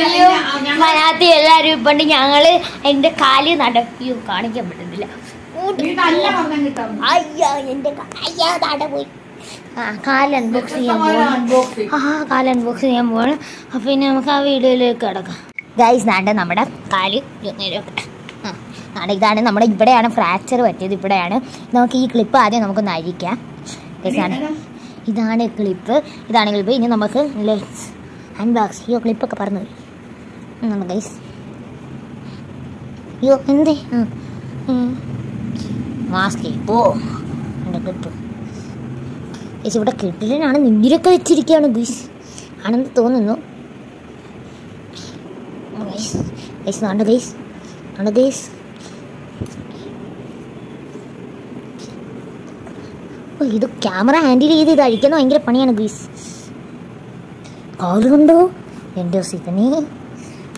ഫനാത്തിയും ഫനാത്തിയും എല്ലാരും ഇപ്പണ്ട് ഞങ്ങൾ എന്റെ കാൽ നടക്കിയോ കാണിക്കാൻ പറ്റുന്നില്ല. അയ്യോ എന്റെ കാ- അയ്യോ നട പോയി. ആ കാൽ അൺബോക്സ് ചെയ്യാൻ ആ കാൽ അൺബോക്സ് ചെയ്യാൻ പോവാണ്. അപ്പൊ ഇനി നമുക്ക് ആ വീഡിയോയിലേക്ക് കിടക്കാം. ഗൈസ് നാണ്ട നമ്മുടെ കാൽ ആ ഇതാണ് നമ്മുടെ ഇവിടെയാണ് ഫ്രാക്ചർ പറ്റിയത് ഇവിടെയാണ്. നമുക്ക് ഈ ക്ലിപ്പ് ആദ്യം നമുക്കൊന്ന് അഴിക്കാം. ഗൈസാണ് ഇതാണ്. ക്ലിപ്പ് ഇതാണ് ക്ലിപ്പ് ഇനി നമുക്ക് ലെറ്റ്സ് അൺബോക്സ് ക്ലിപ്പ് ക്ലിപ്പൊക്കെ പറഞ്ഞു പോയി ഗൈസ് അയ്യോ എന്തേ മാസ്ക് പോ ചേച്ചി ഇവിടെ കിട്ടിലിനാണ് നിന്നിരൊക്കെ വെച്ചിരിക്കുകയാണ് ഗൈസ് ആണെന്ന് തോന്നുന്നു. ഗൈസ് നാണ്ട ഗൈസ് നാണ്ട ഗൈസ് ഇത് ക്യാമറ ഹാൻഡിൽ ചെയ്ത് ഇത് അഴിക്കുന്ന ഭയങ്കര പണിയാണ് ഗൈസ് കാൽ കണ്ടോ? എന്റെ സിതനെ.